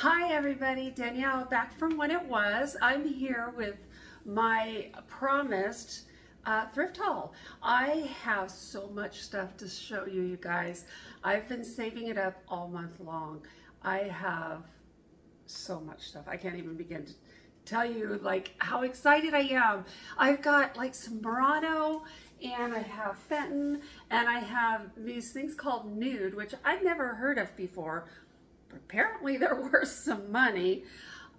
Hi everybody, Danielle back from when it was. I'm here with my promised uh, thrift haul. I have so much stuff to show you, you guys. I've been saving it up all month long. I have so much stuff. I can't even begin to tell you like how excited I am. I've got like some Murano and I have Fenton and I have these things called Nude, which I've never heard of before apparently they're worth some money.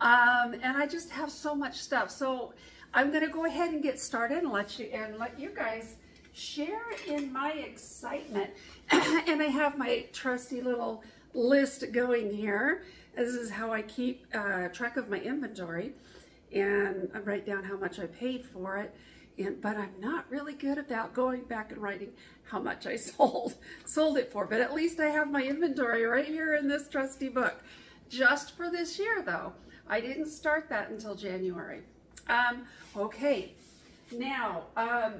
Um, and I just have so much stuff. So I'm going to go ahead and get started and let you and let you guys share in my excitement. and I have my trusty little list going here. This is how I keep uh, track of my inventory and I write down how much I paid for it. But I'm not really good about going back and writing how much I sold, sold it for. But at least I have my inventory right here in this trusty book. Just for this year though. I didn't start that until January. Um, okay, now um,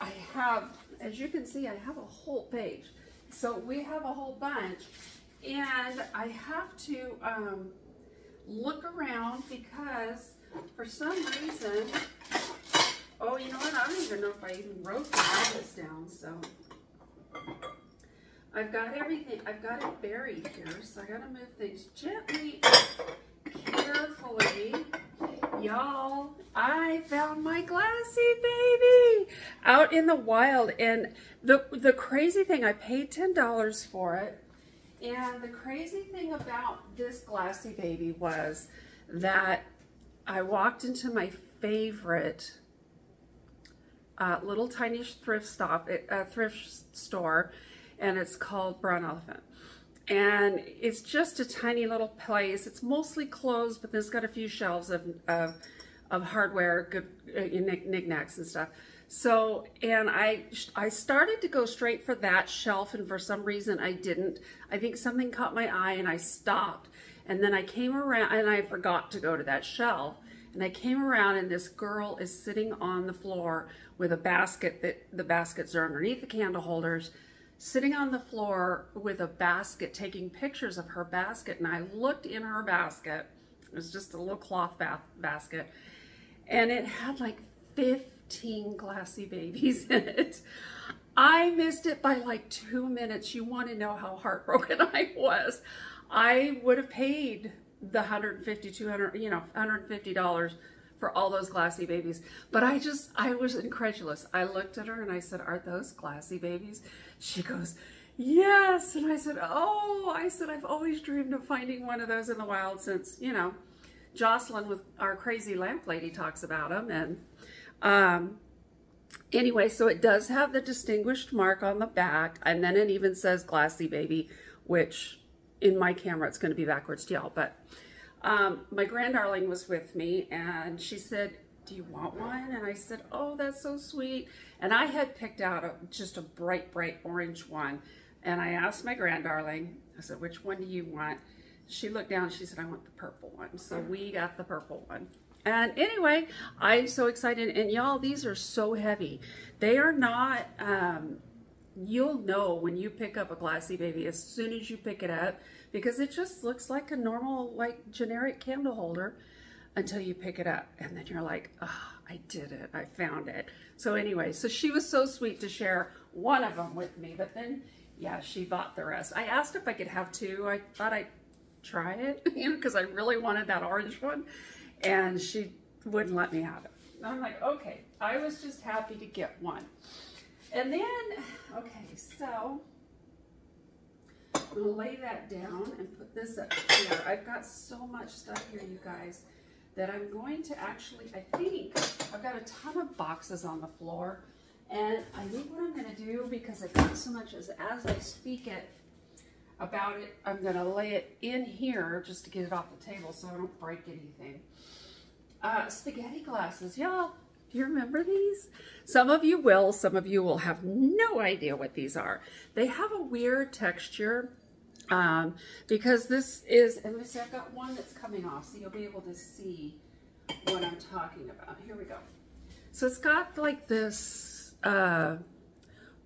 I have, as you can see, I have a whole page. So we have a whole bunch and I have to um, look around because for some reason Oh, you know what? I don't even know if I even wrote this down, so. I've got everything, I've got it buried here, so I gotta move things gently, carefully. Y'all, I found my glassy baby out in the wild. And the, the crazy thing, I paid $10 for it. And the crazy thing about this glassy baby was that I walked into my favorite uh, little tiny thrift stop, a thrift store, and it's called Brown Elephant. And it's just a tiny little place. It's mostly closed, but there's got a few shelves of, of, of hardware, good uh, knickknacks and stuff. So, and I, I started to go straight for that shelf and for some reason I didn't. I think something caught my eye and I stopped. And then I came around and I forgot to go to that shelf. And I came around and this girl is sitting on the floor with a basket that the baskets are underneath the candle holders, sitting on the floor with a basket, taking pictures of her basket. And I looked in her basket, it was just a little cloth bath basket, and it had like 15 glassy babies in it. I missed it by like two minutes. You want to know how heartbroken I was. I would have paid the 150, 200, you know, $150 for all those glassy babies. But I just, I was incredulous. I looked at her and I said, are those glassy babies? She goes, yes. And I said, oh, I said, I've always dreamed of finding one of those in the wild since, you know, Jocelyn with our crazy lamp lady talks about them. And um, anyway, so it does have the distinguished mark on the back. And then it even says glassy baby, which in my camera, it's going to be backwards to y'all. But um, my grand darling was with me and she said, do you want one? And I said, oh, that's so sweet. And I had picked out a, just a bright, bright orange one. And I asked my grand darling, I said, which one do you want? She looked down, she said, I want the purple one. So we got the purple one. And anyway, I'm so excited. And y'all, these are so heavy. They are not, um, you'll know when you pick up a glassy baby as soon as you pick it up because it just looks like a normal like generic candle holder until you pick it up. And then you're like oh I did it. I found it. So anyway so she was so sweet to share one of them with me but then yeah she bought the rest. I asked if I could have two. I thought I'd try it you know because I really wanted that orange one and she wouldn't let me have it. And I'm like okay I was just happy to get one and then, okay, so I'm gonna lay that down and put this up here. I've got so much stuff here, you guys, that I'm going to actually, I think, I've got a ton of boxes on the floor. And I think what I'm gonna do, because I've got so much, is as I speak it about it, I'm gonna lay it in here just to get it off the table so I don't break anything. Uh, spaghetti glasses, y'all. Do you remember these? Some of you will, some of you will have no idea what these are. They have a weird texture um, because this is, and let me see, I've got one that's coming off so you'll be able to see what I'm talking about. Here we go. So it's got like this uh,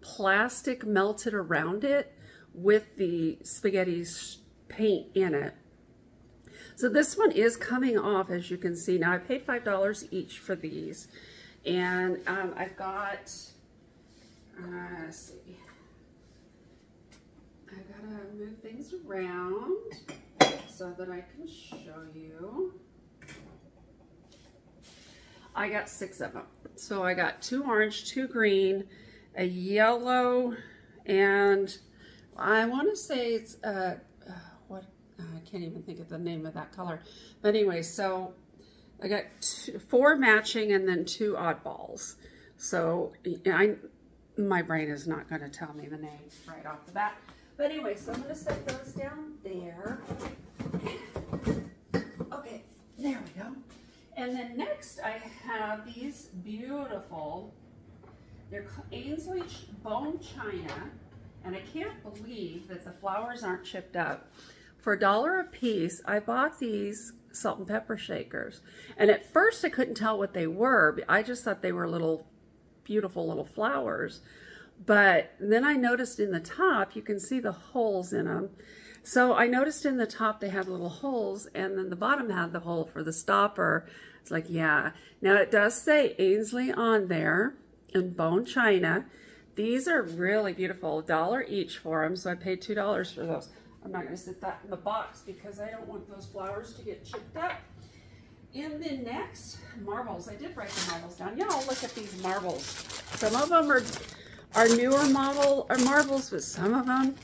plastic melted around it with the spaghetti paint in it. So this one is coming off, as you can see. Now, I paid $5 each for these. And um, I've got, uh, let's see. I gotta move things around so that I can show you. I got six of them. So I got two orange, two green, a yellow, and I want to say it's, uh, uh, what, uh, I can't even think of the name of that color. But anyway, so I got two, four matching and then two oddballs. So I, my brain is not going to tell me the names right off the bat. But anyway, so I'm going to set those down there. Okay, there we go. And then next I have these beautiful, they're Aynsley Bone China, and I can't believe that the flowers aren't chipped up. For a dollar a piece, I bought these salt and pepper shakers. And at first I couldn't tell what they were. I just thought they were little, beautiful little flowers. But then I noticed in the top, you can see the holes in them. So I noticed in the top they had little holes and then the bottom had the hole for the stopper. It's like, yeah. Now it does say Aynsley on there and bone china. These are really beautiful, dollar each for them. So I paid $2 for those. I'm not gonna sit that in the box because I don't want those flowers to get chipped up. And then next, marbles. I did write the marbles down. Y'all look at these marbles. Some of them are, are newer model or marbles, but some of them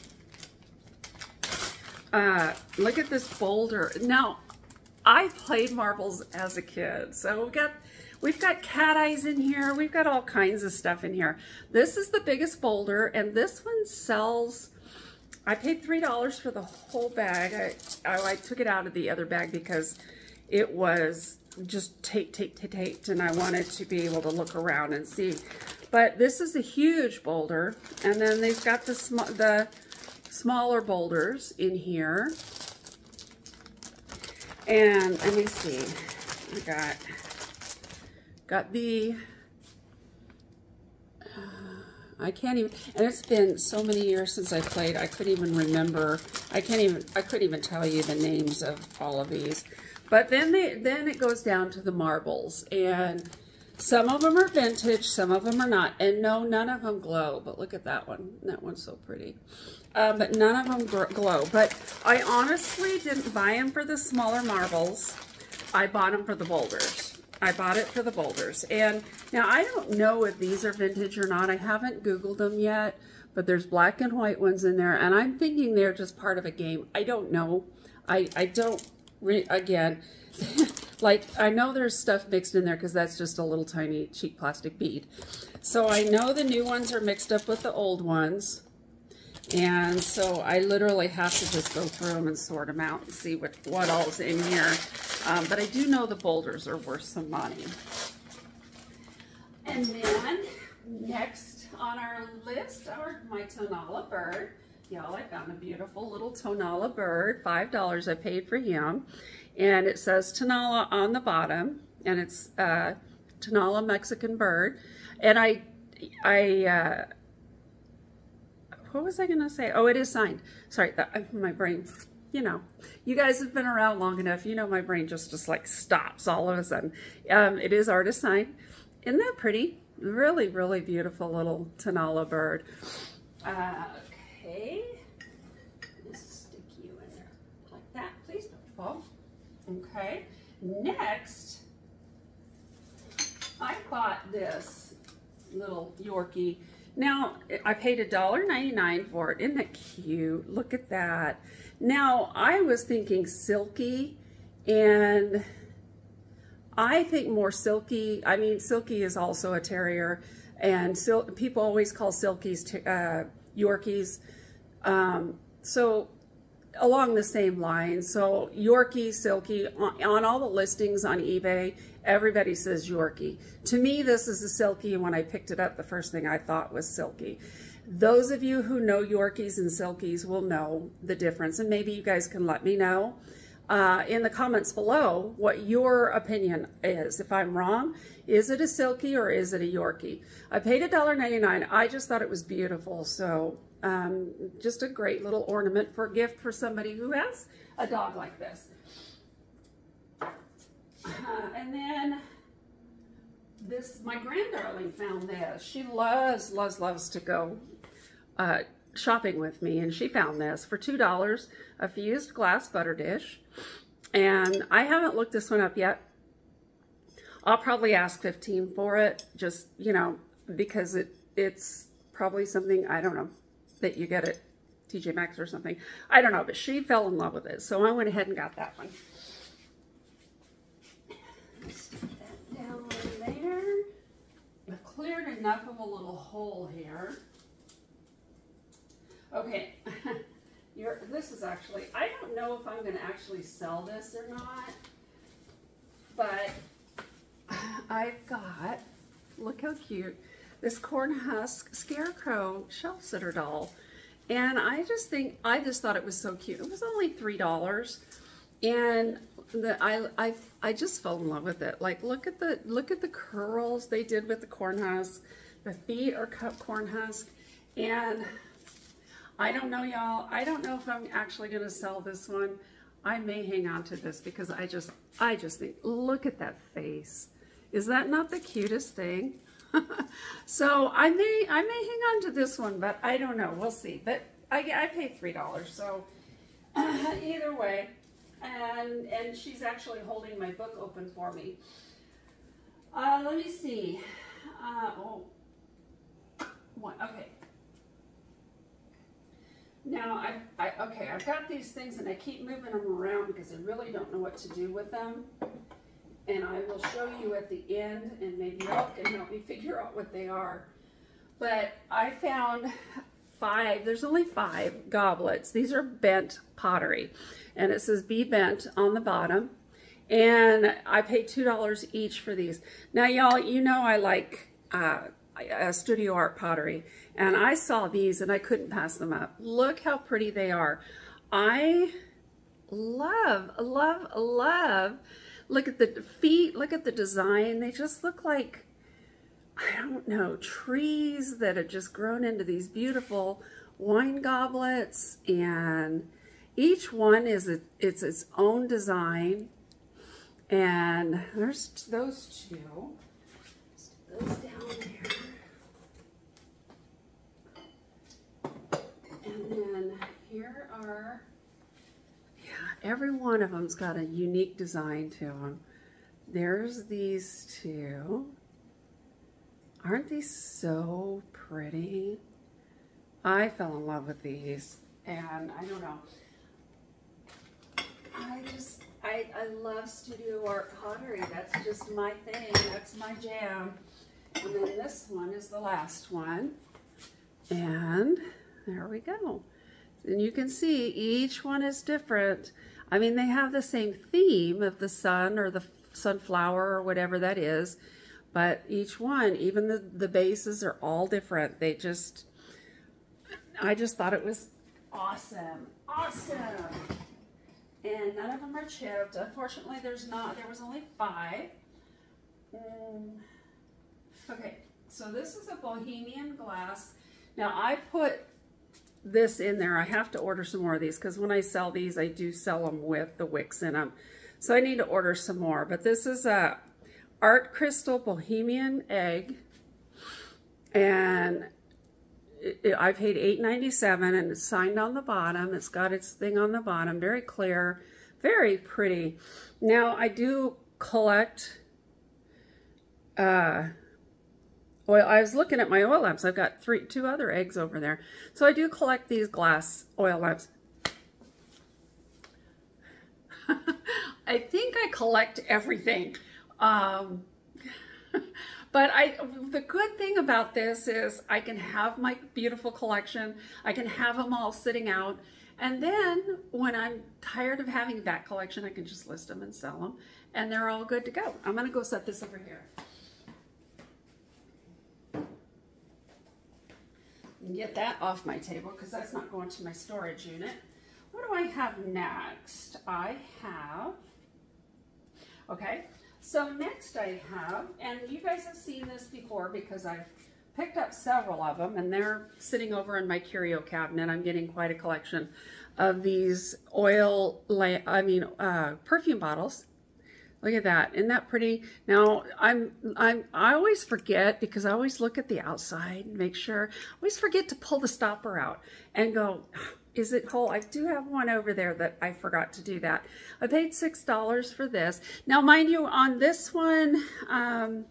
uh, look at this boulder. Now, I played marbles as a kid, so we've got we've got cat eyes in here. We've got all kinds of stuff in here. This is the biggest boulder, and this one sells. I paid three dollars for the whole bag. I, I, I took it out of the other bag because it was just taped, taped, taped, taped, and I wanted to be able to look around and see. But this is a huge boulder, and then they've got the the smaller boulders in here. And let me see, I got, got the, I can't even, and it's been so many years since I played, I couldn't even remember, I can't even, I couldn't even tell you the names of all of these. But then they, then it goes down to the marbles, and some of them are vintage, some of them are not. And no, none of them glow, but look at that one. That one's so pretty um, but none of them glow. But I honestly didn't buy them for the smaller marbles. I bought them for the boulders. I bought it for the boulders. And now I don't know if these are vintage or not. I haven't Googled them yet, but there's black and white ones in there. And I'm thinking they're just part of a game. I don't know. I, I don't, again, like I know there's stuff mixed in there because that's just a little tiny cheap plastic bead. So I know the new ones are mixed up with the old ones. And so I literally have to just go through them and sort them out and see what, what all's in here. Um, but I do know the boulders are worth some money. And then next on our list are my Tonala bird. Y'all, I found a beautiful little Tonala bird. $5 I paid for him. And it says Tonala on the bottom. And it's uh, Tonala Mexican bird. And I, I, uh, what was I going to say? Oh, it is signed. Sorry, that, my brain, you know, you guys have been around long enough. You know, my brain just, just like stops all of a sudden. Um, it is artist signed. Isn't that pretty? Really, really beautiful little Tonala bird. Uh, okay. Just stick you in there like that. Please don't fall. Okay. Next, I bought this little Yorkie now, I paid $1.99 for it. Isn't that cute? Look at that. Now, I was thinking silky, and I think more silky. I mean, silky is also a terrier, and sil people always call silkies uh, Yorkies. Um, so along the same line. So Yorkie, Silky, on, on, all the listings on eBay, everybody says Yorkie. To me, this is a Silky, and when I picked it up, the first thing I thought was Silky. Those of you who know Yorkies and Silkies will know the difference, and maybe you guys can let me know uh, in the comments below what your opinion is. If I'm wrong, is it a Silky or is it a Yorkie? I paid $1.99. I just thought it was beautiful, so um, just a great little ornament for a gift for somebody who has a dog like this. Uh, and then this, my granddarling found this. She loves, loves, loves to go uh, shopping with me, and she found this for $2, a fused glass butter dish. And I haven't looked this one up yet. I'll probably ask 15 for it, just, you know, because it it's probably something, I don't know, that you get at TJ Maxx or something. I don't know, but she fell in love with it. So I went ahead and got that one. that down there. I've cleared enough of a little hole here. Okay, You're, this is actually, I don't know if I'm going to actually sell this or not, but I've got, look how cute, this corn husk scarecrow shelf sitter doll. And I just think, I just thought it was so cute. It was only $3. And the, I, I, I just fell in love with it. Like, look at the, look at the curls they did with the corn husk. The feet are cut corn husk. And I don't know, y'all. I don't know if I'm actually going to sell this one. I may hang on to this because I just, I just think, look at that face. Is that not the cutest thing? so I may, I may hang on to this one, but I don't know. We'll see. But I, I paid $3. So either way, and, and she's actually holding my book open for me. Uh, let me see. Uh, oh, one, okay. Now, I, I, okay, I've got these things and I keep moving them around because I really don't know what to do with them and I will show you at the end and maybe y'all can help me figure out what they are. But I found five, there's only five goblets. These are bent pottery and it says be bent on the bottom. And I paid $2 each for these. Now y'all, you know I like uh, studio art pottery and I saw these and I couldn't pass them up. Look how pretty they are. I love, love, love Look at the feet, look at the design. They just look like, I don't know, trees that have just grown into these beautiful wine goblets. And each one is a, it's its own design. And there's those two. those down there. And then here are yeah, every one of them's got a unique design to them. There's these two. Aren't these so pretty? I fell in love with these and I don't know. I just, I, I love studio art pottery. That's just my thing. That's my jam. And then this one is the last one. And there we go. And you can see each one is different. I mean, they have the same theme of the sun or the sunflower or whatever that is, but each one, even the, the bases are all different. They just, I just thought it was awesome. Awesome. And none of them are chipped. Unfortunately, there's not, there was only five. Mm. Okay, so this is a Bohemian glass. Now I put this in there. I have to order some more of these because when I sell these, I do sell them with the wicks in them. So I need to order some more. But this is a Art Crystal Bohemian Egg. And it, it, I paid $8.97 and it's signed on the bottom. It's got its thing on the bottom. Very clear. Very pretty. Now, I do collect... Uh, oil. I was looking at my oil lamps. I've got three, two other eggs over there. So I do collect these glass oil lamps. I think I collect everything. Um, but I, the good thing about this is I can have my beautiful collection. I can have them all sitting out. And then when I'm tired of having that collection, I can just list them and sell them. And they're all good to go. I'm going to go set this over here. and get that off my table because that's not going to my storage unit. What do I have next? I have, okay, so next I have, and you guys have seen this before because I've picked up several of them and they're sitting over in my curio cabinet. I'm getting quite a collection of these oil, I mean, uh, perfume bottles. Look at that. Isn't that pretty? Now, I'm, I'm, I always forget because I always look at the outside and make sure, I always forget to pull the stopper out and go, is it whole? I do have one over there that I forgot to do that. I paid $6 for this. Now, mind you, on this one, um,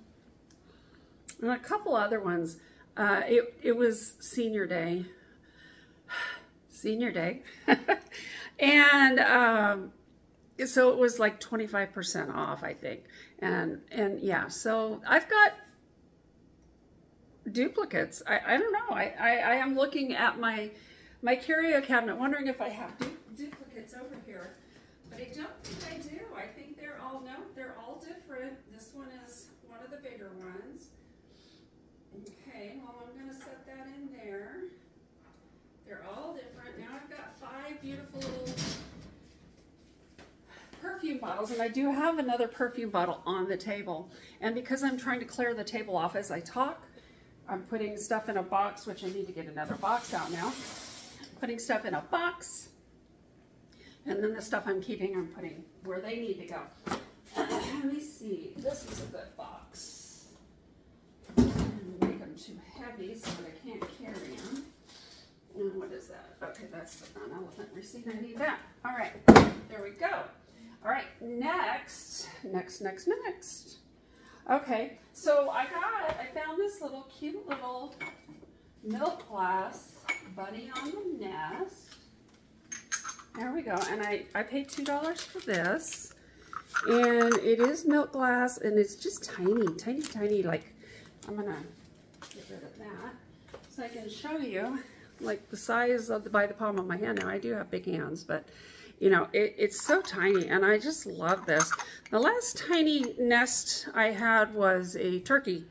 and a couple other ones, uh, it, it was senior day. senior day. and um, so it was like 25% off, I think. And, and yeah, so I've got duplicates. I, I don't know. I, I, I am looking at my, my curio cabinet, wondering if I have du duplicates over here. But I don't think I do. I think they're all, no, they're all different. This one is one of the bigger ones. Okay, well, I'm going to set that in there. They're all different. Now I've got five beautiful little perfume bottles, and I do have another perfume bottle on the table. And because I'm trying to clear the table off as I talk, I'm putting stuff in a box, which I need to get another box out now. Putting stuff in a box, and then the stuff I'm keeping, I'm putting where they need to go. Let me see. This is a good box. Make them too heavy so that I can't carry them. And what is that? Okay, that's the non-elephant receipt. I need that. All right, there we go. All right, next, next, next, next. Okay, so I got, I found this little cute little milk glass bunny on the nest. There we go, and I, I paid $2 for this. And it is milk glass, and it's just tiny, tiny, tiny, like, I'm gonna get rid of that. So I can show you, like the size of the, by the palm of my hand. Now I do have big hands, but you know, it, it's so tiny and I just love this. The last tiny nest I had was a turkey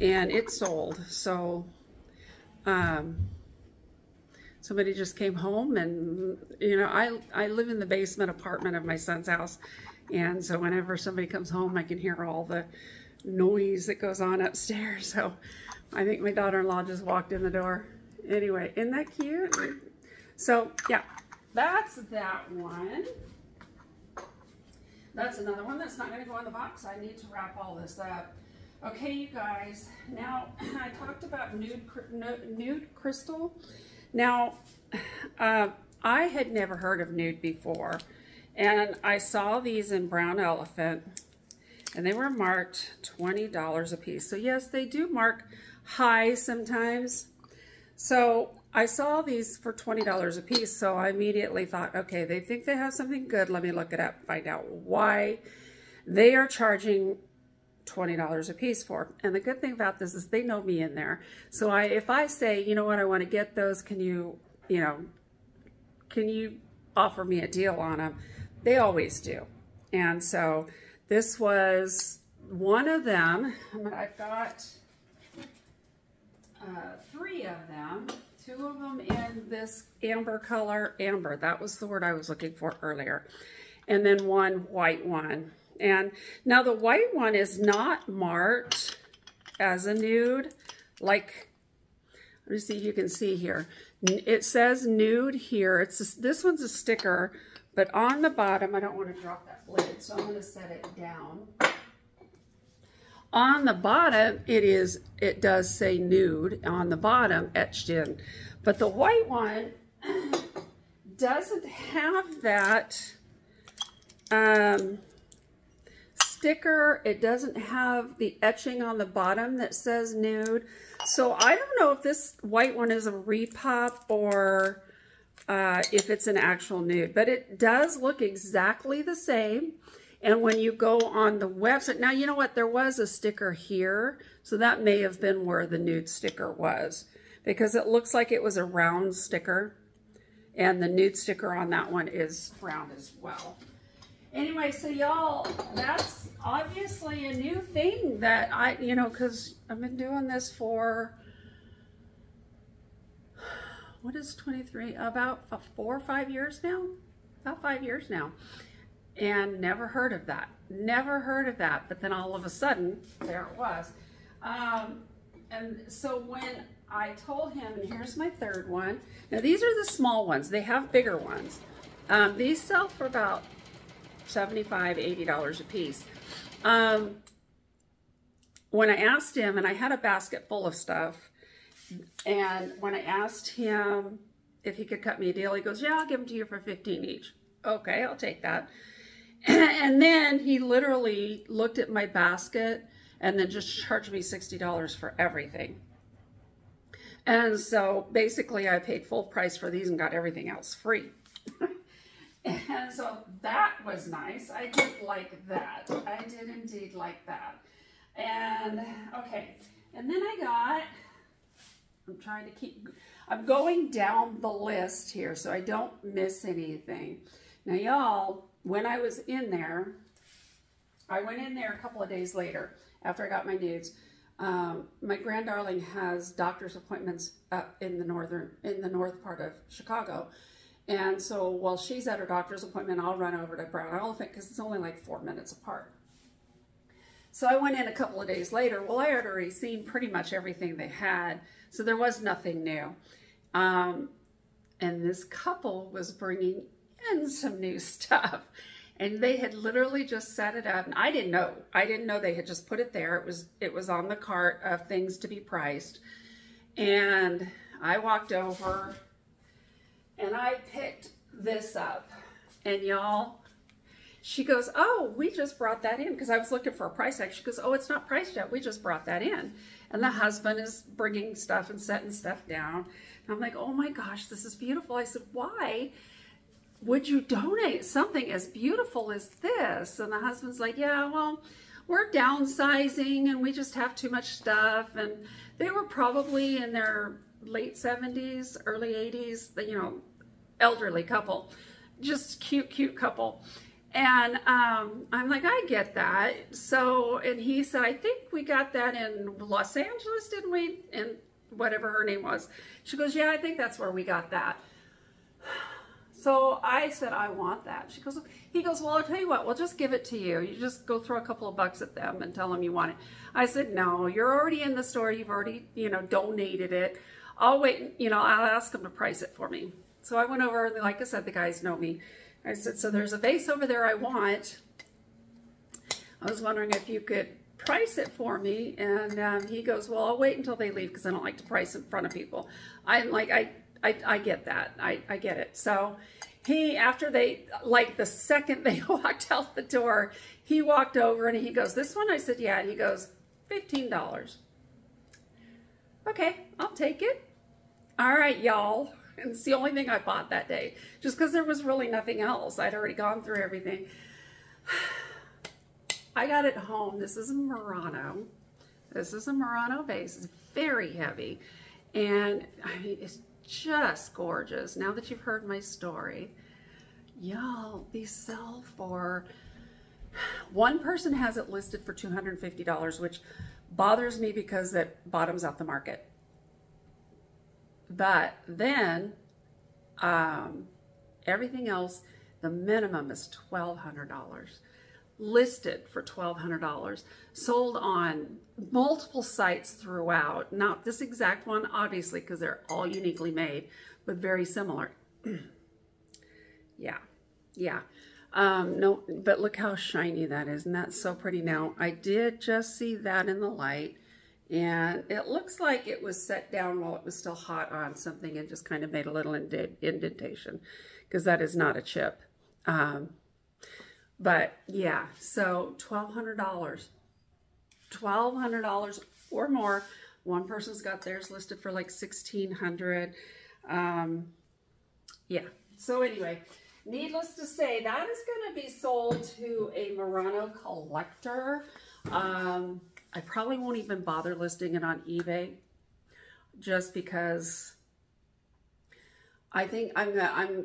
and it sold. So, um, somebody just came home and, you know, I, I live in the basement apartment of my son's house. And so whenever somebody comes home, I can hear all the noise that goes on upstairs. So I think my daughter-in-law just walked in the door. Anyway, isn't that cute? So yeah, that's that one. That's another one that's not going to go in the box. I need to wrap all this up. Okay, you guys. Now, I talked about nude, nude crystal. Now, uh, I had never heard of nude before. And I saw these in Brown Elephant. And they were marked $20 a piece. So yes, they do mark high sometimes. So I saw these for $20 a piece, so I immediately thought, okay, they think they have something good. Let me look it up, find out why they are charging $20 a piece for. And the good thing about this is they know me in there. So I, if I say, you know what, I want to get those, can you, you know, can you offer me a deal on them? They always do. And so this was one of them. I've got uh, three of them two of them in this amber color, amber, that was the word I was looking for earlier, and then one white one. And now the white one is not marked as a nude, like, let me see if you can see here. It says nude here. It's a, This one's a sticker, but on the bottom, I don't want to drop that lid, so I'm going to set it down. On the bottom, it is, it does say nude on the bottom etched in. But the white one doesn't have that um, sticker. It doesn't have the etching on the bottom that says nude. So I don't know if this white one is a repop or uh, if it's an actual nude. But it does look exactly the same. And when you go on the website, now you know what, there was a sticker here, so that may have been where the nude sticker was because it looks like it was a round sticker and the nude sticker on that one is round as well. Anyway, so y'all, that's obviously a new thing that I, you know, because I've been doing this for, what is 23, about four or five years now? About five years now and never heard of that. Never heard of that. But then all of a sudden, there it was. Um, and so when I told him, and here's my third one. Now these are the small ones. They have bigger ones. Um, these sell for about $75, $80 a piece. Um, when I asked him, and I had a basket full of stuff, and when I asked him if he could cut me a deal, he goes, yeah, I'll give them to you for 15 each. Okay, I'll take that. And then he literally looked at my basket and then just charged me $60 for everything. And so basically I paid full price for these and got everything else free. and so that was nice. I did like that. I did indeed like that. And okay, and then I got, I'm trying to keep, I'm going down the list here so I don't miss anything. Now y'all, when I was in there, I went in there a couple of days later after I got my nudes. Um, my grand darling has doctor's appointments up in the northern, in the north part of Chicago. And so while she's at her doctor's appointment, I'll run over to Brown Elephant because it's only like four minutes apart. So I went in a couple of days later. Well, I had already seen pretty much everything they had, so there was nothing new. Um, and this couple was bringing some new stuff. And they had literally just set it up. And I didn't know. I didn't know they had just put it there. It was it was on the cart of things to be priced. And I walked over and I picked this up. And y'all, she goes, oh, we just brought that in because I was looking for a price tag. She goes, oh, it's not priced yet. We just brought that in. And the husband is bringing stuff and setting stuff down. And I'm like, oh my gosh, this is beautiful. I said, why would you donate something as beautiful as this? And the husband's like, yeah, well, we're downsizing and we just have too much stuff. And they were probably in their late 70s, early 80s, you know, elderly couple, just cute, cute couple. And um, I'm like, I get that. So, and he said, I think we got that in Los Angeles, didn't we? And whatever her name was. She goes, yeah, I think that's where we got that. So I said, I want that. She goes, he goes, well, I'll tell you what, we'll just give it to you. You just go throw a couple of bucks at them and tell them you want it. I said, no, you're already in the store. You've already, you know, donated it. I'll wait, you know, I'll ask them to price it for me. So I went over, like I said, the guys know me. I said, so there's a vase over there I want. I was wondering if you could price it for me. And um, he goes, well, I'll wait until they leave because I don't like to price in front of people. I'm like, I, I, I get that. I, I get it. So he, after they, like the second they walked out the door, he walked over and he goes, this one? I said, yeah. And he goes, $15. Okay, I'll take it. All right, y'all. And it's the only thing I bought that day, just because there was really nothing else. I'd already gone through everything. I got it home. This is a Murano. This is a Murano vase. It's very heavy. And I mean, it's just gorgeous. Now that you've heard my story, y'all, these sell for, one person has it listed for $250, which bothers me because it bottoms out the market. But then um, everything else, the minimum is $1,200. Listed for $1,200. Sold on multiple sites throughout. Not this exact one, obviously, because they're all uniquely made, but very similar. yeah, yeah. Um, no, but look how shiny that is, and that's so pretty. Now, I did just see that in the light, and it looks like it was set down while it was still hot on something and just kind of made a little indentation because that is not a chip. Um, but yeah, so $1,200. $1,200 or more. One person's got theirs listed for like 1600 um, Yeah, so anyway, needless to say, that is going to be sold to a Murano collector. Um, I probably won't even bother listing it on eBay just because I think I'm I'm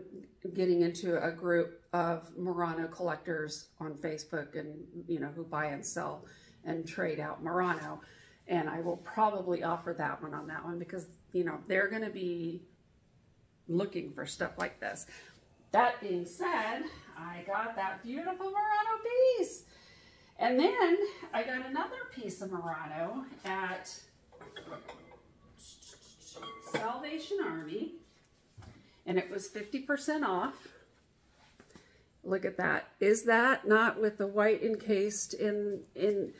getting into a group of Murano collectors on Facebook and you know who buy and sell and trade out Murano and I will probably offer that one on that one because you know they're going to be looking for stuff like this. That being said, I got that beautiful Murano piece. And then I got another piece of Murano at Salvation Army, and it was 50% off. Look at that. Is that not with the white encased in, in,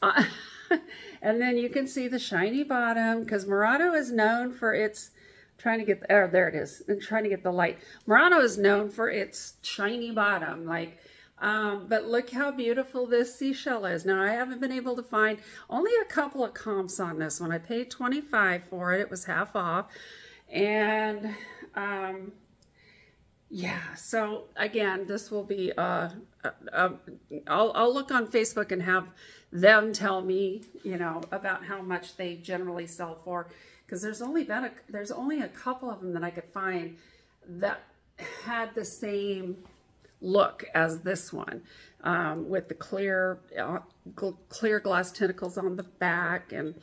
uh, and then you can see the shiny bottom because Murano is known for its, trying to get, oh, there it is, and trying to get the light. Murano is known for its shiny bottom, like, um, but look how beautiful this seashell is. Now, I haven't been able to find only a couple of comps on this one. I paid 25 for it. It was half off. And, um, yeah, so again, this will be, uh, uh, uh, I'll, I'll look on Facebook and have them tell me, you know, about how much they generally sell for. Because there's only been a, there's only a couple of them that I could find that had the same look as this one um, with the clear uh, clear glass tentacles on the back and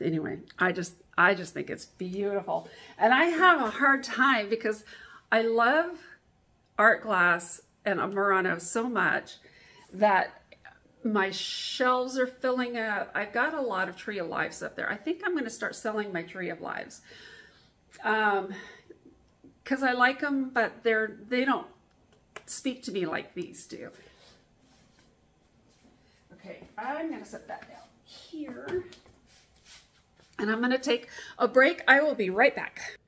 anyway I just I just think it's beautiful and I have a hard time because I love art glass and Murano so much that my shelves are filling up. I've got a lot of Tree of Lives up there. I think I'm going to start selling my Tree of Lives. Um, because I like them, but they're, they don't speak to me like these do. Okay, I'm going to set that down here. And I'm going to take a break. I will be right back.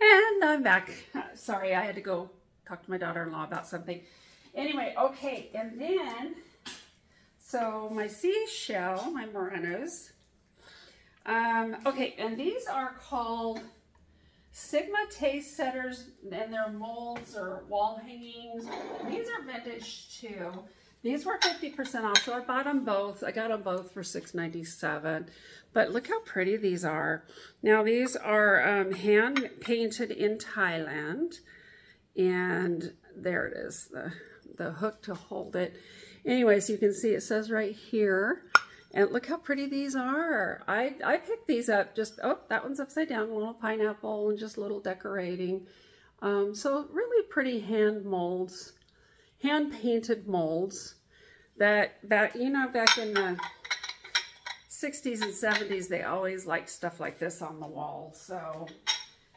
And I'm back. Sorry, I had to go talk to my daughter-in-law about something. Anyway, okay, and then, so my seashell, my Muranos. Um, okay, and these are called Sigma Tastesetters, and they're molds or wall hangings. These are vintage too. These were 50% off, so I bought them both. I got them both for $6.97. But look how pretty these are. Now, these are um, hand painted in Thailand. And there it is, the, the hook to hold it. Anyways, you can see it says right here, and look how pretty these are. I, I picked these up just, oh, that one's upside down, a little pineapple and just a little decorating. Um, so really pretty hand molds, hand painted molds that back, you know, back in the 60s and 70s, they always liked stuff like this on the wall. So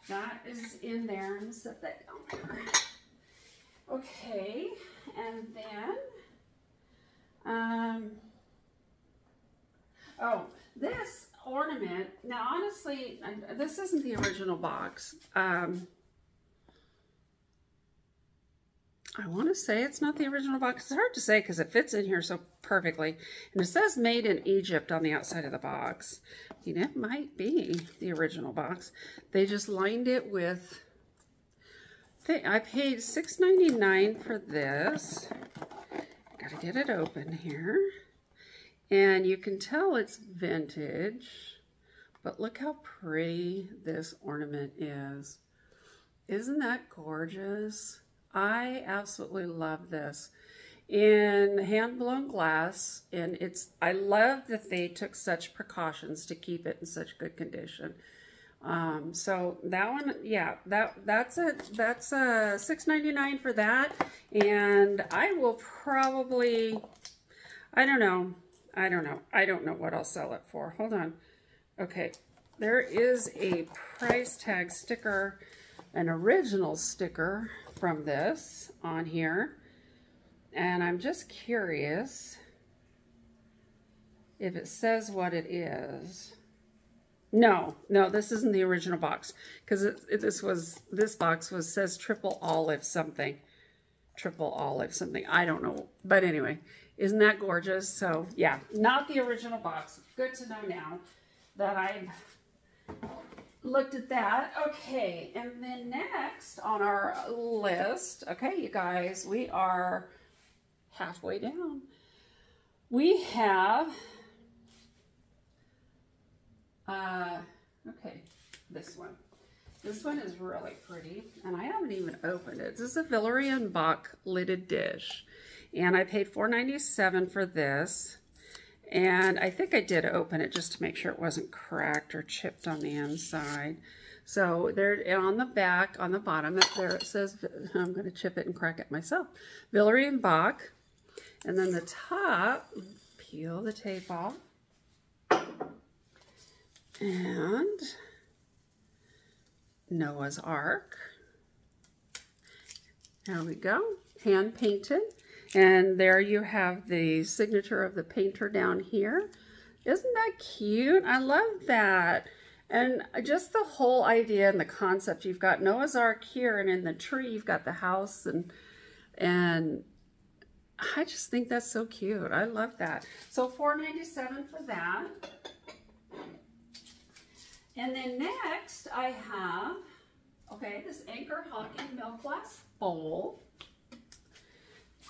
that is in there. I'm set that down there. Okay, and then, um, Oh, this ornament, now honestly, this isn't the original box. Um, I want to say it's not the original box. It's hard to say because it fits in here so perfectly. And it says made in Egypt on the outside of the box. Mean, it might be the original box. They just lined it with... I paid $6.99 for this. Gotta get it open here. And you can tell it's vintage, but look how pretty this ornament is. Isn't that gorgeous? I absolutely love this. In hand-blown glass, and it's, I love that they took such precautions to keep it in such good condition. Um, so that one, yeah, that that's a that's a six ninety nine for that, and I will probably, I don't know, I don't know. I don't know what I'll sell it for. Hold on. Okay, there is a price tag sticker, an original sticker from this on here. And I'm just curious if it says what it is. No, no, this isn't the original box because this was, this box was, says triple olive something. Triple olive something. I don't know. But anyway, isn't that gorgeous? So yeah, not the original box. Good to know now that I've looked at that. Okay, and then next on our list, okay, you guys, we are halfway down. We have, uh, okay, this one. This one is really pretty, and I haven't even opened it. This is a Villeroy and Boch lidded dish. And I paid $4.97 for this. And I think I did open it just to make sure it wasn't cracked or chipped on the inside. So there on the back, on the bottom, there it says, I'm going to chip it and crack it myself. Villeroy and Boch. And then the top, peel the tape off. And Noah's Ark. There we go. hand painted. And there you have the signature of the painter down here. Isn't that cute? I love that. And just the whole idea and the concept, you've got Noah's Ark here and in the tree you've got the house and and I just think that's so cute. I love that. So $4.97 for that. And then next I have, okay, this Anchor Hocking Milk Glass Bowl.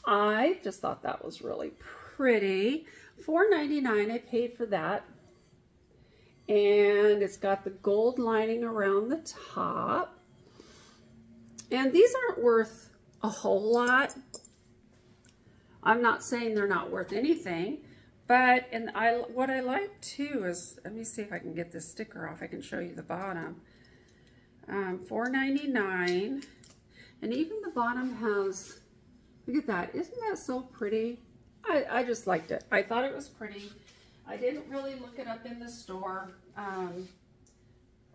I just thought that was really pretty. $4.99 I paid for that. And it's got the gold lining around the top. And these aren't worth a whole lot. I'm not saying they're not worth anything, but and I what I like too is let me see if I can get this sticker off. I can show you the bottom. Um, $4.99, and even the bottom has look at that. Isn't that so pretty? I, I just liked it. I thought it was pretty. I didn't really look it up in the store. Um,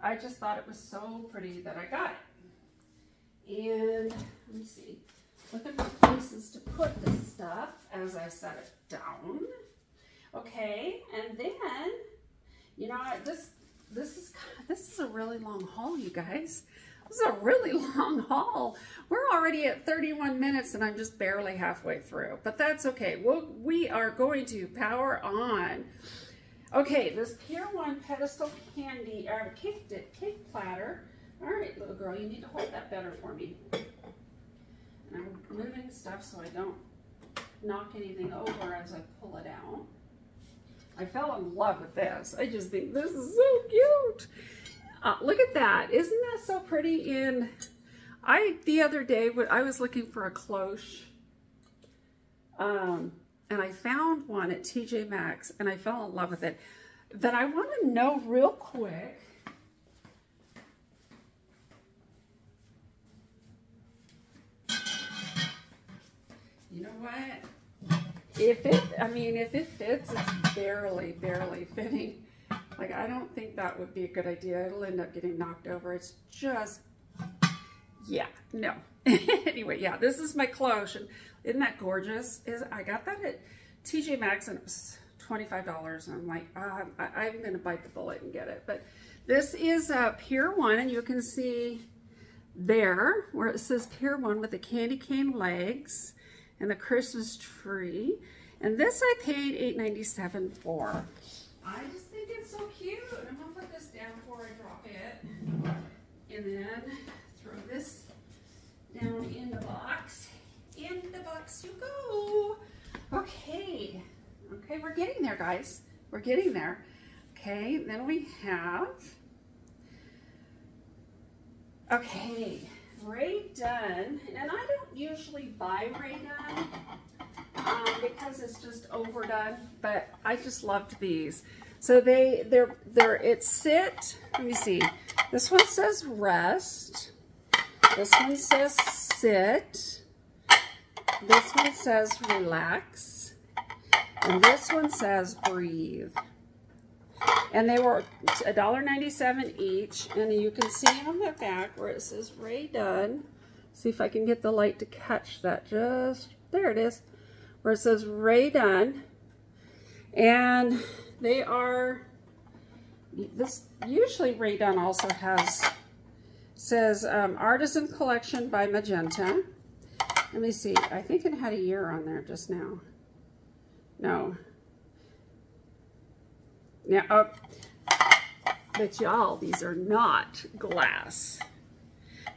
I just thought it was so pretty that I got it. And let me see looking for places to put this stuff as I set it down. Okay, and then, you know, this this is this is a really long haul, you guys. This is a really long haul. We're already at 31 minutes and I'm just barely halfway through, but that's okay. We'll, we are going to power on. Okay, this Pier 1 pedestal candy, or cake, cake platter. All right, little girl, you need to hold that better for me. I'm moving stuff so I don't knock anything over as I pull it out. I fell in love with this. I just think this is so cute. Uh, look at that. Isn't that so pretty in... I, the other day, when I was looking for a cloche. Um, and I found one at TJ Maxx and I fell in love with it. That I want to know real quick you know what? If it, I mean, if it fits, it's barely, barely fitting. Like, I don't think that would be a good idea. It'll end up getting knocked over. It's just, yeah, no. anyway, yeah, this is my cloche. Isn't that gorgeous? Is I got that at TJ Maxx and it was $25. And I'm like, uh, I, am going to bite the bullet and get it. But this is uh, Pier 1, and you can see there where it says Pier 1 with the candy cane legs and the Christmas tree. And this I paid $8.97 for. I just think it's so cute. I'm gonna put this down before I drop it. And then throw this down in the box. In the box you go. Okay. Okay, we're getting there, guys. We're getting there. Okay, then we have, okay, Dunn, and I don't usually buy Dunn um, because it's just overdone, but I just loved these. So they, they're, they're, it's sit, let me see. This one says rest. This one says sit. This one says relax. And this one says breathe. And they were $1.97 each. And you can see on the back where it says Rae Dunn. See if I can get the light to catch that. Just, there it is. Where it says Rae Dunn. And they are, this, usually Rae Dunn also has, says um, Artisan Collection by Magenta. Let me see. I think it had a year on there just now. No, now, oh, but y'all, these are not glass.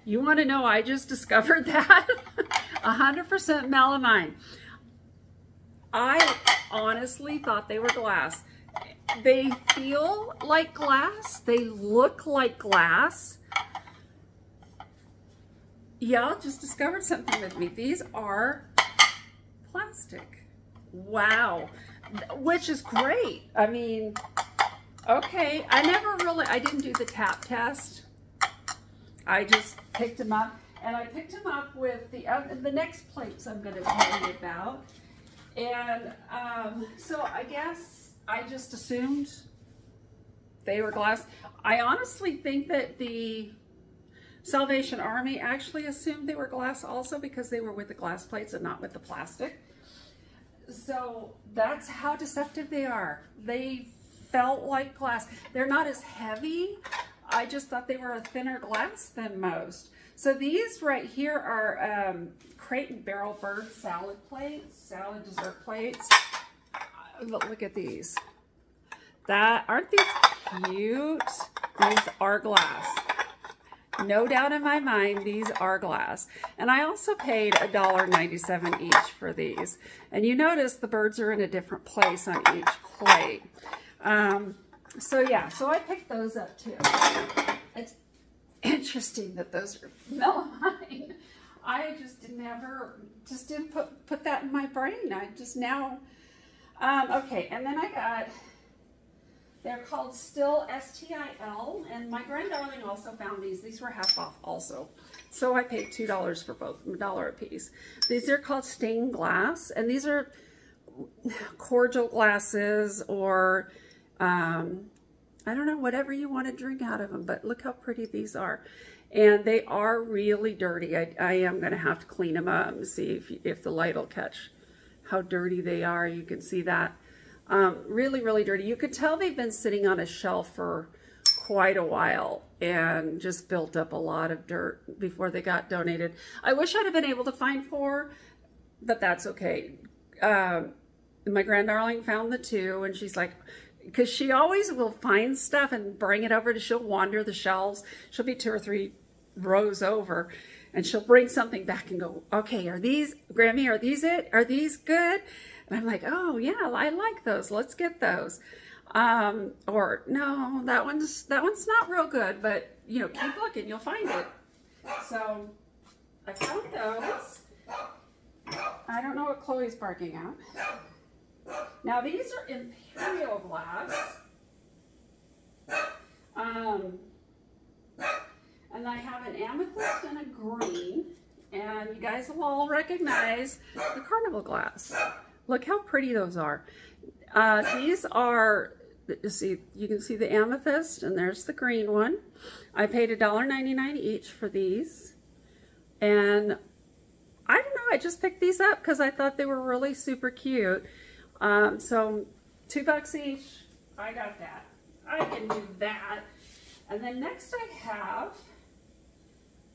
You want to know, I just discovered that. 100% melamine. I honestly thought they were glass. They feel like glass. They look like glass. Y'all just discovered something with me. These are plastic. Wow which is great. I mean, okay, I never really, I didn't do the tap test. I just picked them up, and I picked them up with the uh, the next plates I'm going to tell you about. And um, so I guess I just assumed they were glass. I honestly think that the Salvation Army actually assumed they were glass also because they were with the glass plates and not with the plastic. So that's how deceptive they are. They felt like glass. They're not as heavy. I just thought they were a thinner glass than most. So these right here are um, Crate and Barrel Bird salad plates, salad dessert plates. But look at these. That, aren't these cute? These are glass. No doubt in my mind, these are glass. And I also paid $1.97 each for these. And you notice the birds are in a different place on each plate. Um, so yeah, so I picked those up too. It's interesting that those are melamine. I just never, just didn't put, put that in my brain. I just now, um, okay, and then I got they're called Still S-T-I-L, and my grand darling also found these. These were half off also. So I paid $2 for both, a dollar a piece. These are called stained glass, and these are cordial glasses or, um, I don't know, whatever you want to drink out of them, but look how pretty these are. And they are really dirty. I, I am going to have to clean them up and see if, if the light will catch how dirty they are. You can see that. Um, really, really dirty. You could tell they've been sitting on a shelf for quite a while and just built up a lot of dirt before they got donated. I wish I'd have been able to find four, but that's okay. Um, my grand darling found the two and she's like, because she always will find stuff and bring it over to, she'll wander the shelves. She'll be two or three rows over and she'll bring something back and go, okay, are these, Grammy, are these it? Are these good? I'm like, oh yeah, I like those. Let's get those. Um, or no, that one's, that one's not real good, but you know, keep looking, you'll find it. So I found those. I don't know what Chloe's barking at. Now these are Imperial glass. Um, and I have an amethyst and a green. And you guys will all recognize the carnival glass. Look how pretty those are. Uh, these are, you see, you can see the amethyst and there's the green one. I paid $1.99 each for these. And I don't know, I just picked these up because I thought they were really super cute. Um, so two bucks each, I got that. I can do that. And then next I have,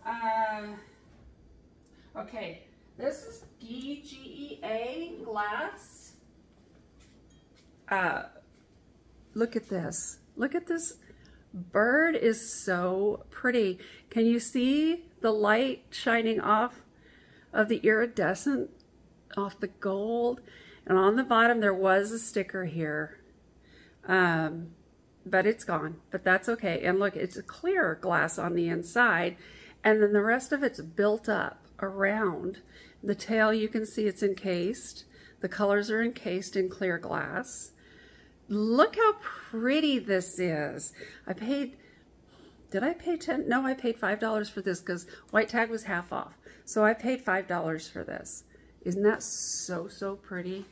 uh, okay, this is GEA glass. Uh, look at this. Look at this bird is so pretty. Can you see the light shining off of the iridescent, off the gold? And on the bottom, there was a sticker here. Um, but it's gone, but that's okay. And look, it's a clear glass on the inside. And then the rest of it's built up around. The tail, you can see it's encased. The colors are encased in clear glass. Look how pretty this is. I paid, did I pay 10? No, I paid $5 for this because white tag was half off. So I paid $5 for this. Isn't that so, so pretty?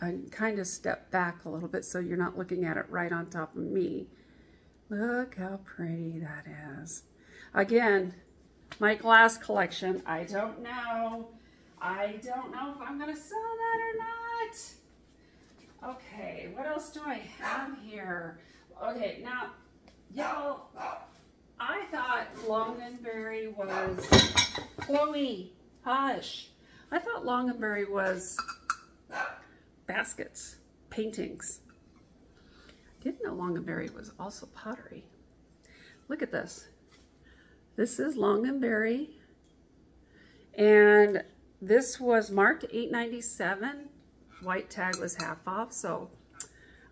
I kind of step back a little bit so you're not looking at it right on top of me. Look how pretty that is. Again, my glass collection. I don't know. I don't know if I'm going to sell that or not. Okay, what else do I have here? Okay, now, y'all, I thought Longanberry was, Chloe, hush. I thought Longanberry was baskets, paintings. Didn't know Longanberry was also pottery. Look at this. This is berry. And this was marked 897. White tag was half off, so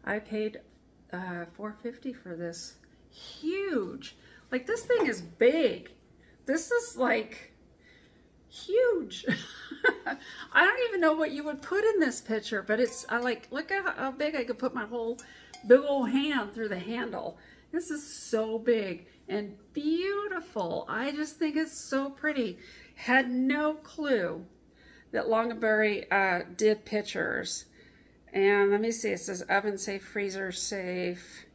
I paid uh, 450 for this. Huge. Like this thing is big. This is like huge. I don't even know what you would put in this picture, but it's, I like, look at how big I could put my whole big old hand through the handle. This is so big and beautiful. I just think it's so pretty. Had no clue that Longanberry uh, did pictures. And let me see, it says oven safe, freezer safe,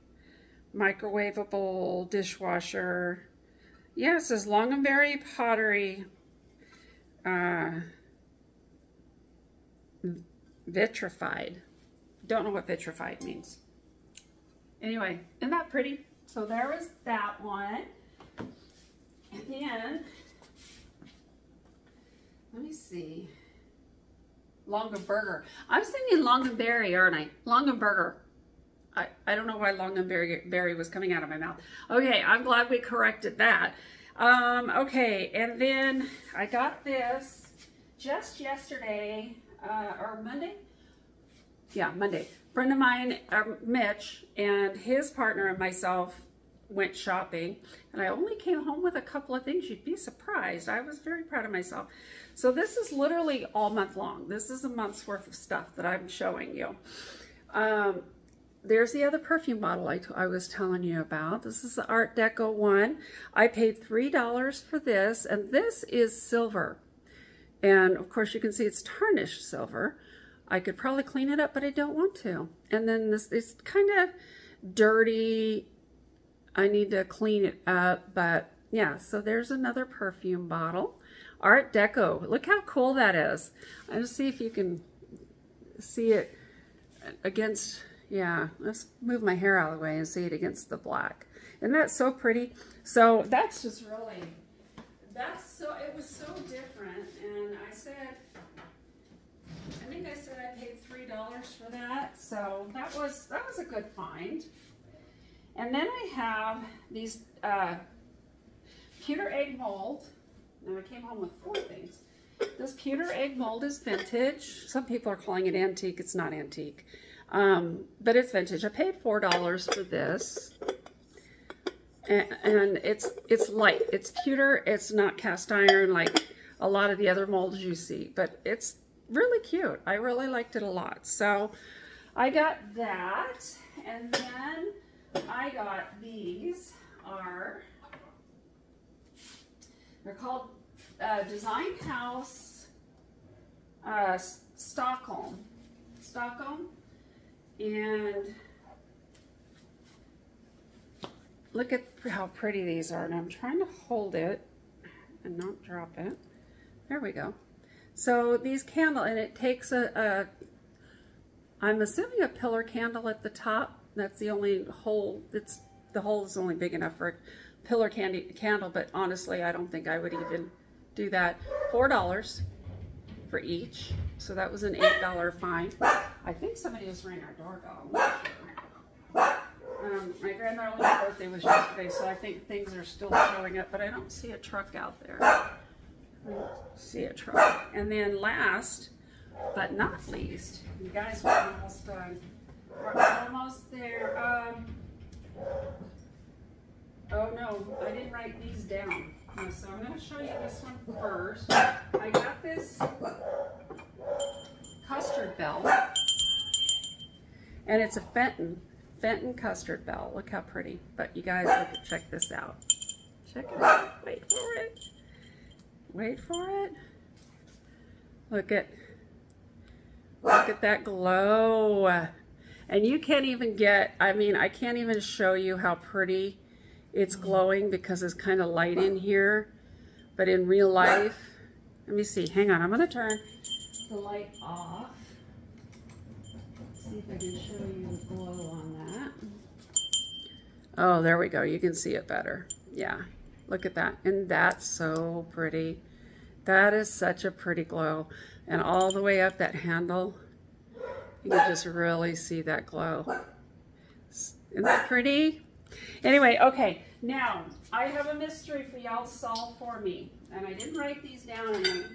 microwavable, dishwasher. Yeah, it says Loganberry Pottery uh, Vitrified. Don't know what vitrified means. Anyway, isn't that pretty? So there was that one. And then, let me see. Longaberger. I'm thinking Longanberry, aren't I? Longaberger. I, I don't know why Longanberry berry was coming out of my mouth. Okay, I'm glad we corrected that. Um, okay, and then I got this just yesterday, uh, or Monday? Yeah, Monday. Friend of mine, uh, Mitch, and his partner and myself went shopping and I only came home with a couple of things. You'd be surprised. I was very proud of myself. So this is literally all month long. This is a month's worth of stuff that I'm showing you. Um, there's the other perfume bottle I, I was telling you about. This is the Art Deco one. I paid $3 for this, and this is silver. And of course you can see it's tarnished silver. I could probably clean it up, but I don't want to. And then this is kind of dirty. I need to clean it up, but yeah, so there's another perfume bottle. Art Deco. Look how cool that is. Let's see if you can see it against yeah, let's move my hair out of the way and see it against the black. Isn't that so pretty? So that's just really, that's so, it was so different. And I said, I think I said I paid $3 for that. So that was, that was a good find. And then I have these uh, pewter egg mold. And I came home with four things. This pewter egg mold is vintage. Some people are calling it antique. It's not antique. Um, but it's vintage. I paid $4 for this. And, and it's it's light. It's pewter. It's not cast iron like a lot of the other molds you see. But it's really cute. I really liked it a lot. So I got that. And then I got these are, they're called uh, Design House uh, Stockholm. Stockholm and look at how pretty these are. And I'm trying to hold it and not drop it. There we go. So these candle, and it takes a, a I'm assuming a pillar candle at the top. That's the only hole, it's, the hole is only big enough for a pillar candy, candle, but honestly, I don't think I would even do that. $4 for each. So that was an $8 fine. I think somebody just rang our doorbell. Um, my grandmother's birthday was yesterday, so I think things are still showing up, but I don't see a truck out there. See a truck. And then last, but not least, you guys, we're almost done. We're almost there. Um, oh no, I didn't write these down. so I'm going to show you this one first. I got this custard bell. And it's a Fenton, Fenton custard bell. Look how pretty. But you guys, look, check this out. Check it out. Wait for it. Wait for it. Look at, look at that glow. And you can't even get, I mean, I can't even show you how pretty it's glowing because it's kind of light in here. But in real life, let me see. Hang on. I'm to turn the light off. See if I can show you the glow on that. Oh, there we go. You can see it better. Yeah, look at that. And that's so pretty. That is such a pretty glow. And all the way up that handle, you can just really see that glow. Isn't that pretty? Anyway, okay. Now, I have a mystery for y'all to solve for me. And I didn't write these down. And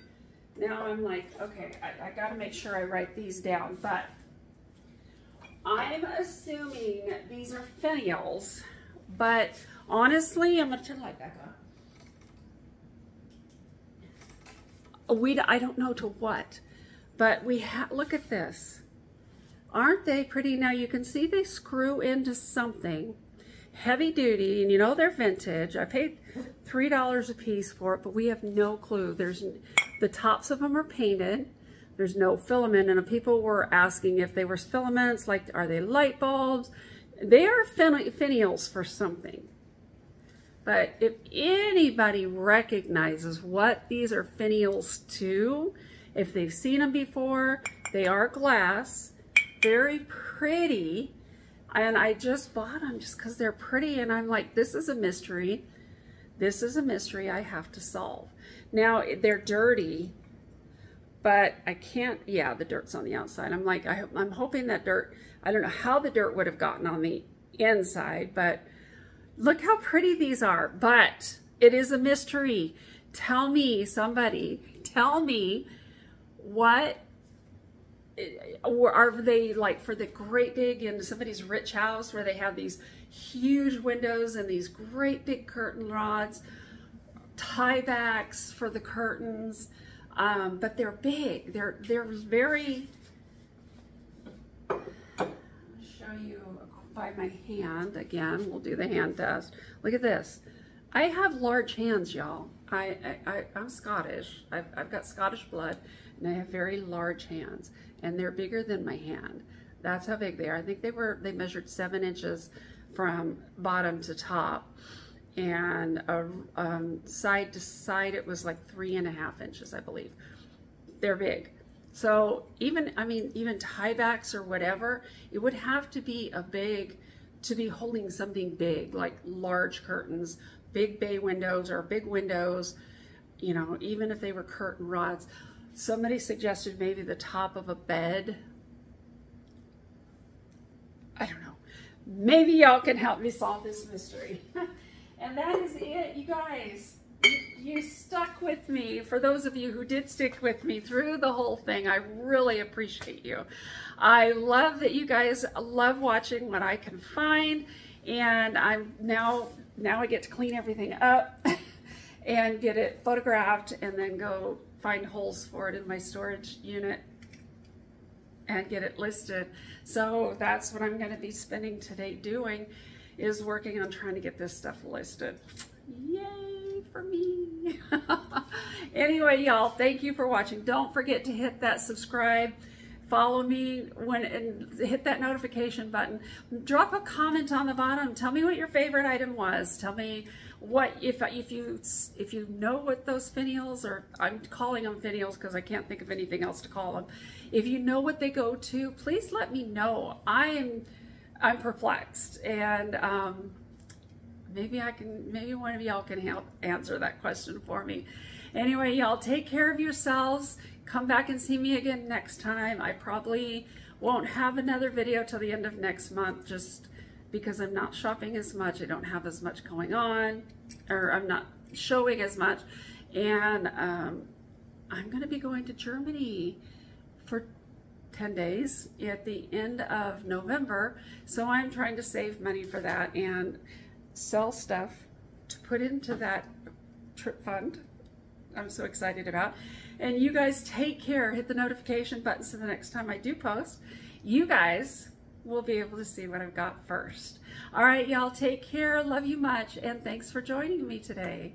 now I'm like, okay, I, I got to make sure I write these down. But I'm assuming these are finials. But honestly, I'm to turn the light back on. We, I don't know to what, but we have, look at this. Aren't they pretty? Now you can see they screw into something heavy duty, and you know they're vintage. I paid $3 a piece for it, but we have no clue. There's The tops of them are painted. There's no filament, and people were asking if they were filaments, like are they light bulbs? They are finials for something. But if anybody recognizes what these are finials to, if they've seen them before, they are glass, very pretty. And I just bought them just because they're pretty. And I'm like, this is a mystery. This is a mystery I have to solve. Now, eh, they're dirty, but I can't, yeah, the dirt's on the outside. I'm like, I, I'm hoping that dirt, I don't know how the dirt would have gotten on the inside, but look how pretty these are. But it is a mystery. Tell me, somebody, tell me what or are they like for the great big in somebody's rich house where they have these huge windows and these great big curtain rods, tie backs for the curtains, um, but they're big. They're they're very. I'll show you by my hand again. We'll do the hand test. Look at this. I have large hands, y'all. I, I, am Scottish. I've, I've got Scottish blood, and I have very large hands, and they're bigger than my hand. That's how big they are. I think they were they measured seven inches from bottom to top and uh, um, side to side it was like three and a half inches I believe they're big so even I mean even tiebacks or whatever it would have to be a big to be holding something big like large curtains big bay windows or big windows you know even if they were curtain rods somebody suggested maybe the top of a bed I don't know maybe y'all can help me solve this mystery. and that is it, you guys. You stuck with me. For those of you who did stick with me through the whole thing, I really appreciate you. I love that you guys love watching what I can find. And I'm now, now I get to clean everything up and get it photographed and then go find holes for it in my storage unit and get it listed. So that's what I'm gonna be spending today doing is working on trying to get this stuff listed. Yay for me. anyway, y'all, thank you for watching. Don't forget to hit that subscribe. Follow me when and hit that notification button. Drop a comment on the bottom. Tell me what your favorite item was. Tell me what if if you if you know what those finials or I'm calling them finials because I can't think of anything else to call them if you know what they go to please let me know. I am I'm perplexed. And um, maybe I can maybe one of y'all can help answer that question for me anyway y'all take care of yourselves come back and see me again next time I probably won't have another video till the end of next month just because I'm not shopping as much. I don't have as much going on, or I'm not showing as much. And um, I'm going to be going to Germany for 10 days at the end of November. So I'm trying to save money for that and sell stuff to put into that trip fund I'm so excited about. And you guys take care. Hit the notification button so the next time I do post, you guys will be able to see what I've got first. All right, y'all take care. Love you much. And thanks for joining me today.